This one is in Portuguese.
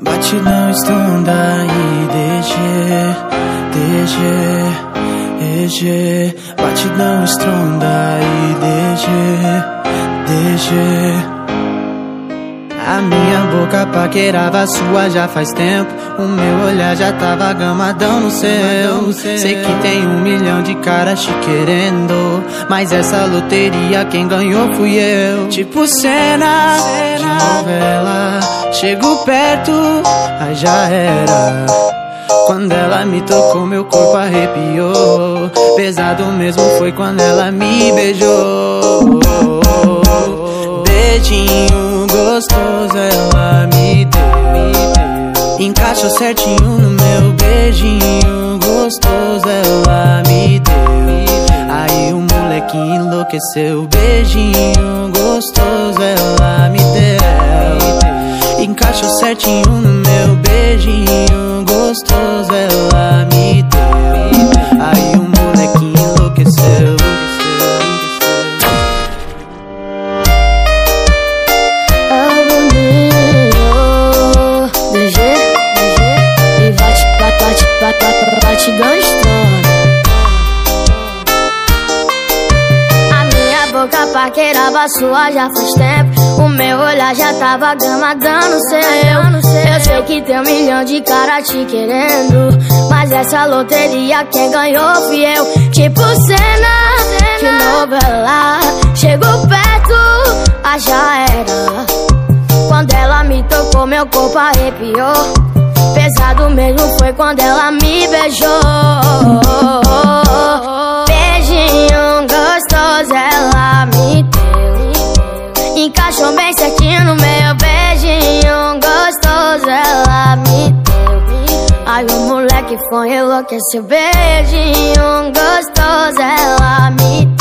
Batidão estronda e DG, DG, DG Batidão estronda e DG, DG a minha boca paquerava a sua já faz tempo O meu olhar já tava gamadão no seu Sei que tem um milhão de caras te querendo Mas essa loteria quem ganhou fui eu Tipo cena, de novela Chego perto, aí já era quando ela me tocou, meu corpo arrepiou. Pesado mesmo foi quando ela me beijou. Beijinho gostoso ela me deu. Encaixou certinho no meu beijinho gostoso ela me deu. Aí o moleque enlouqueceu. Beijinho gostoso ela certinho no meu beijinho gostoso ela me deu. Aí o moleque enlouqueceu. batidão estrona A minha boca paquerava sua já faz tempo O meu olhar já tava gamadando seu. Eu sei que tem um milhão de cara te querendo Mas essa loteria quem ganhou fui eu. Tipo cena de novela Chegou perto, ah já era. Quando ela me tocou meu corpo arrepiou. Pesado mesmo foi quando ela me beijou moleque é foi? Enlouqueceu Beijinho gostoso, ela me